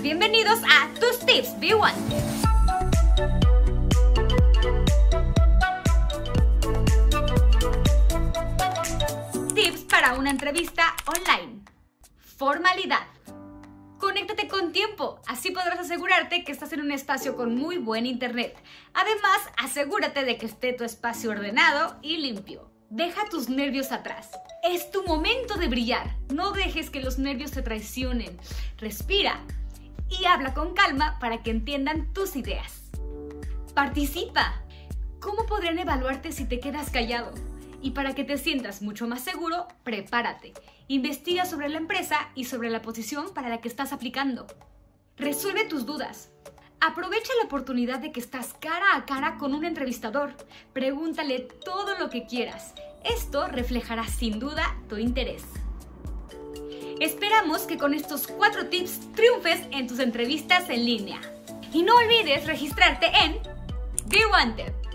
Bienvenidos a tus tips Be Wanted. Tips para una entrevista online. Formalidad. Conéctate con tiempo, así podrás asegurarte que estás en un espacio con muy buen internet. Además, asegúrate de que esté tu espacio ordenado y limpio. Deja tus nervios atrás. Es tu momento de brillar. No dejes que los nervios te traicionen. Respira y habla con calma para que entiendan tus ideas. Participa. ¿Cómo podrían evaluarte si te quedas callado? Y para que te sientas mucho más seguro, prepárate. Investiga sobre la empresa y sobre la posición para la que estás aplicando. Resuelve tus dudas. Aprovecha la oportunidad de que estás cara a cara con un entrevistador. Pregúntale todo lo que quieras. Esto reflejará sin duda tu interés. Esperamos que con estos cuatro tips triunfes en tus entrevistas en línea. Y no olvides registrarte en Be Wanted.